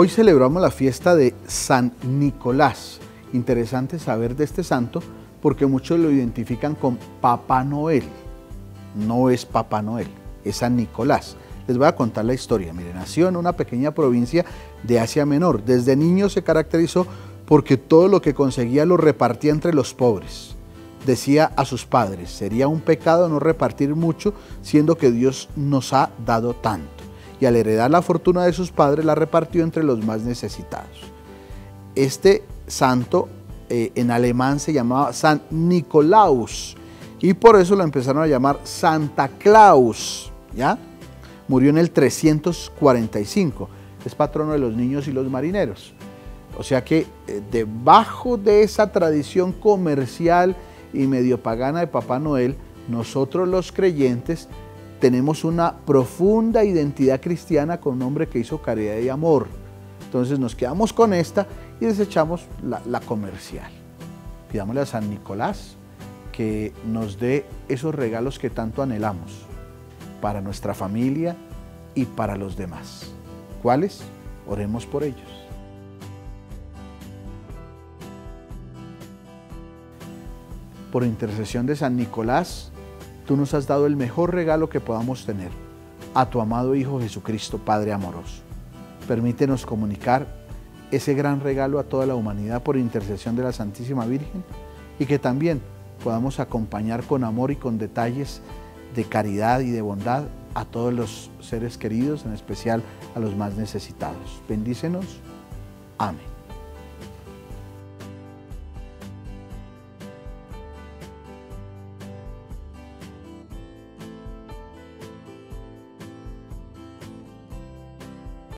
Hoy celebramos la fiesta de San Nicolás. Interesante saber de este santo porque muchos lo identifican con Papá Noel. No es Papá Noel, es San Nicolás. Les voy a contar la historia. Mire, nació en una pequeña provincia de Asia Menor. Desde niño se caracterizó porque todo lo que conseguía lo repartía entre los pobres. Decía a sus padres, sería un pecado no repartir mucho, siendo que Dios nos ha dado tanto. Y al heredar la fortuna de sus padres, la repartió entre los más necesitados. Este santo eh, en alemán se llamaba San Nicolaus y por eso lo empezaron a llamar Santa Claus, ¿ya? Murió en el 345, es patrono de los niños y los marineros. O sea que eh, debajo de esa tradición comercial y medio pagana de Papá Noel, nosotros los creyentes tenemos una profunda identidad cristiana con un hombre que hizo caridad y amor. Entonces nos quedamos con esta y desechamos la, comercial. Pidámosle a San Nicolás que nos dé esos regalos que tanto anhelamos para nuestra familia y para los demás. ¿Cuáles? Oremos por ellos. Por intercesión de San Nicolás, tú nos has dado el mejor regalo que podamos tener, a tu amado Hijo Jesucristo, Padre amoroso. Permítenos comunicar ese gran regalo a toda la humanidad por intercesión de la Santísima Virgen y que también podamos acompañar con amor y con detalles de caridad y de bondad a todos los seres queridos, en especial a los más necesitados. Bendícenos. Amén.